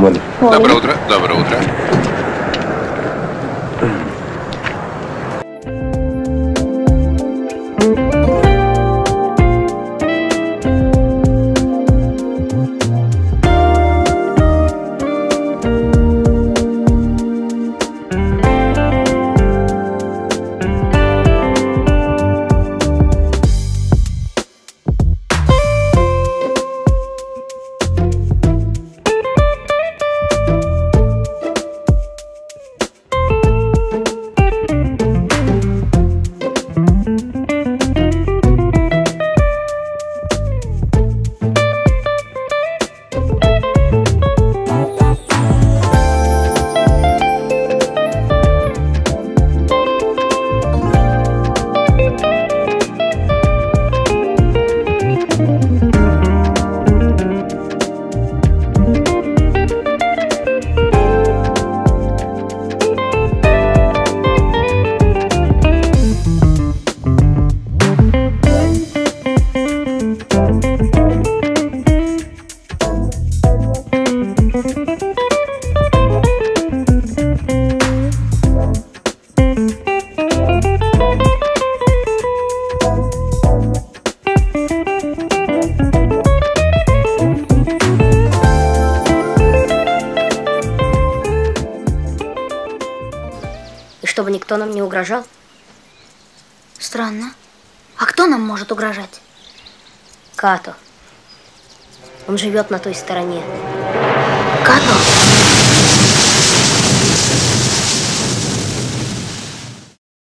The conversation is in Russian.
Bueno. Otra, otra. Чтобы никто нам не угрожал. Странно. А кто нам может угрожать? Като. Он живет на той стороне.